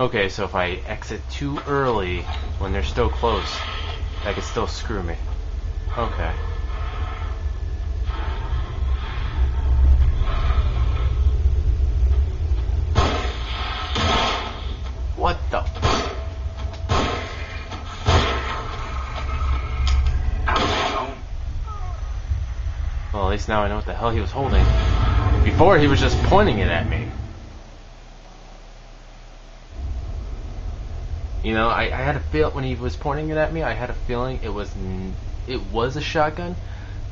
Okay, so if I exit too early when they're still close, that could still screw me. Okay. What the? Well, at least now I know what the hell he was holding. Before, he was just pointing it at me. You know, I, I had a feel when he was pointing it at me. I had a feeling it was it was a shotgun,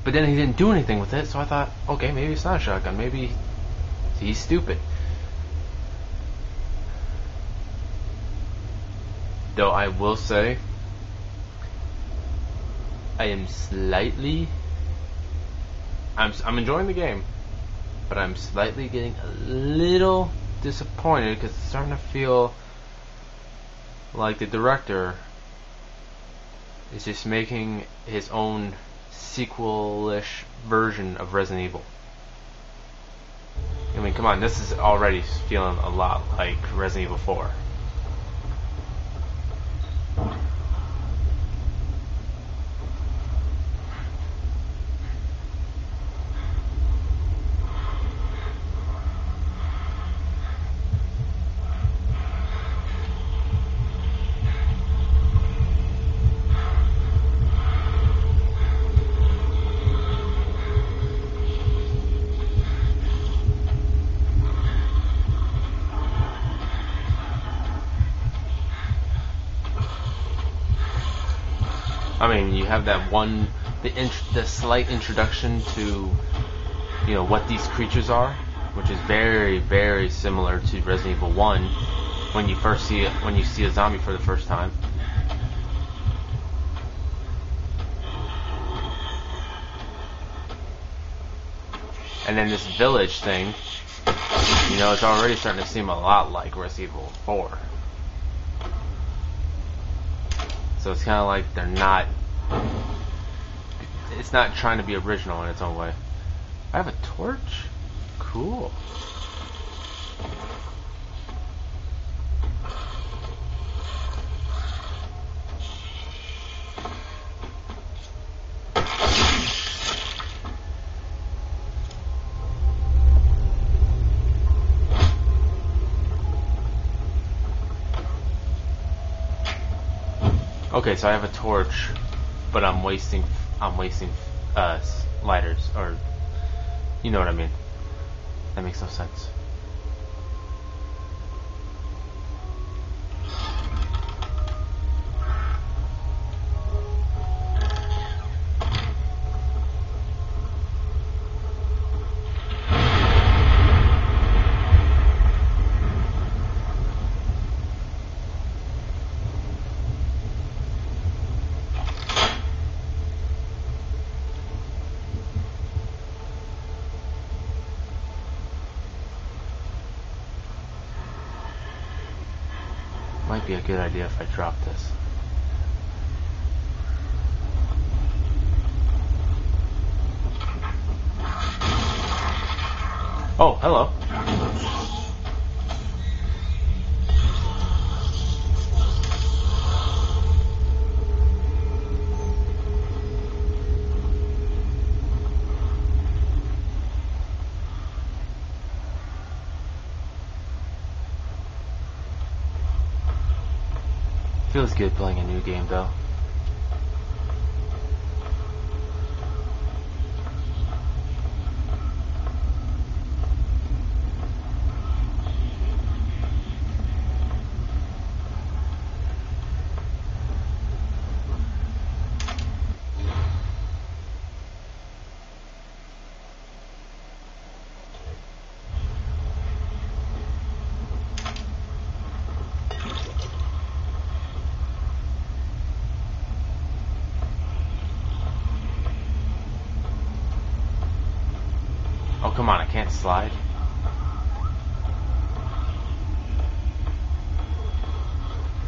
but then he didn't do anything with it. So I thought, okay, maybe it's not a shotgun. Maybe he's stupid. Though I will say, I am slightly. I'm I'm enjoying the game, but I'm slightly getting a little disappointed because it's starting to feel like the director is just making his own sequel-ish version of Resident Evil. I mean, come on, this is already feeling a lot like Resident Evil 4. I mean, you have that one, the int- the slight introduction to, you know, what these creatures are, which is very, very similar to Resident Evil One, when you first see it, when you see a zombie for the first time. And then this village thing, you know, it's already starting to seem a lot like Resident Evil 4. So it's kind of like they're not. It's not trying to be original in its own way. I have a torch? Cool. Okay, so I have a torch, but I'm wasting I'm wasting uh, lighters, or you know what I mean. That makes no sense. Might be a good idea if I drop this. Oh, hello. Feels good playing a new game though. come on, I can't slide.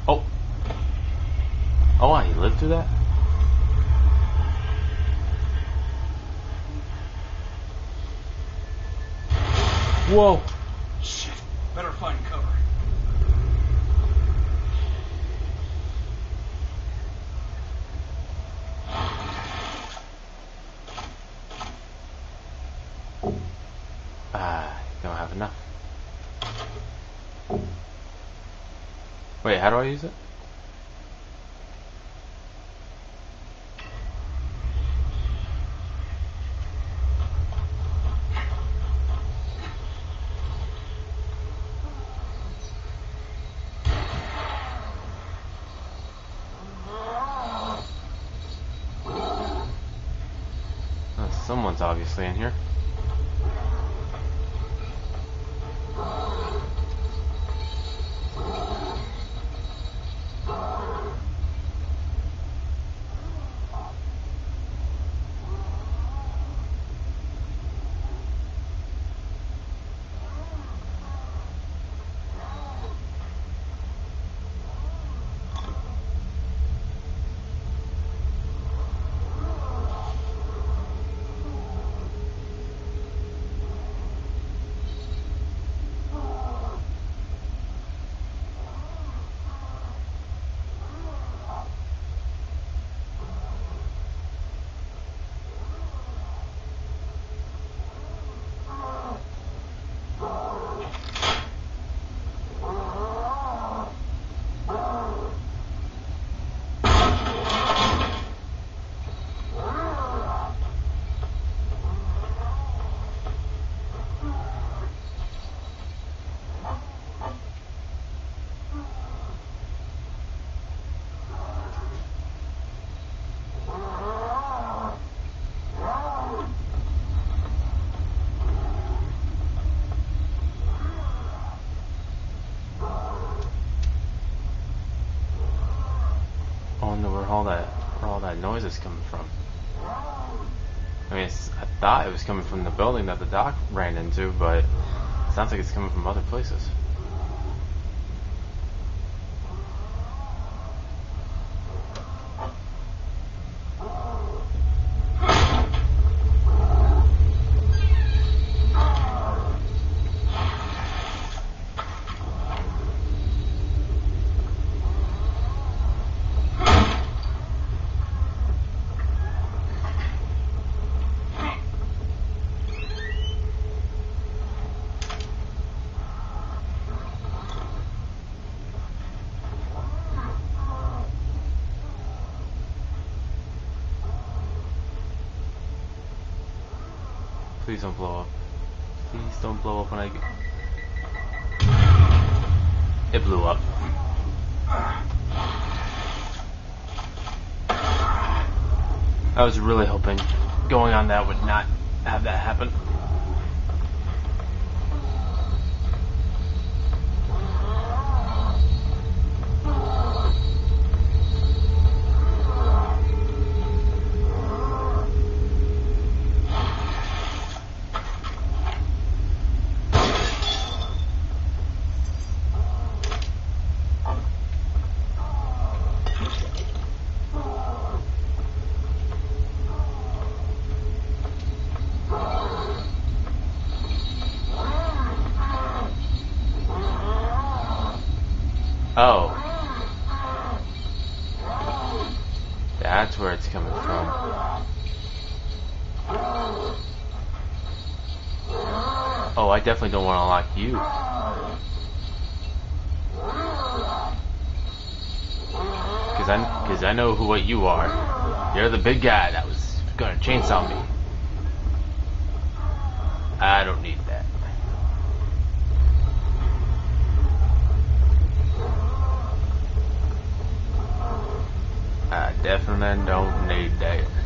Oh. Oh, He lived through that? Whoa. Wait, how do I use it? Oh, someone's obviously in here. I wonder where all that where all that noise is coming from. I mean, I thought it was coming from the building that the doc ran into, but it sounds like it's coming from other places. Please don't blow up. Please don't blow up when I get. It blew up. I was really hoping going on that would not have that happen. Oh. That's where it's coming from. Oh, I definitely don't want to lock you. Cause I, cause I know who what you are. You're the big guy that was gonna chainsaw me. I don't need that. I definitely don't need that.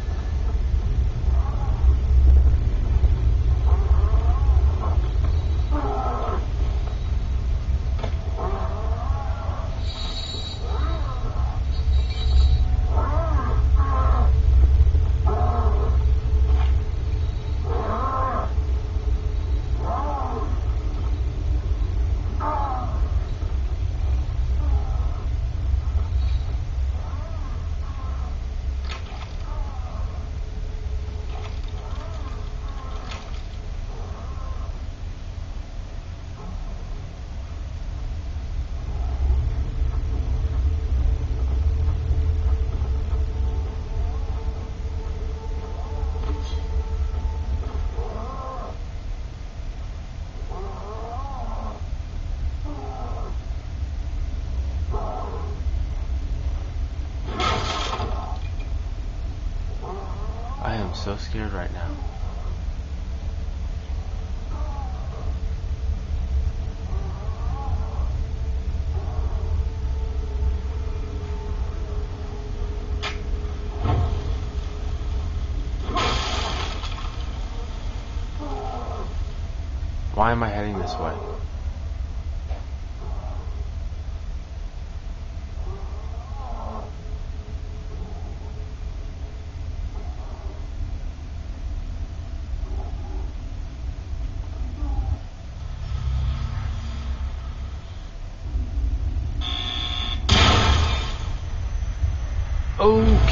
So scared right now. Why am I heading this way?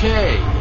Okay.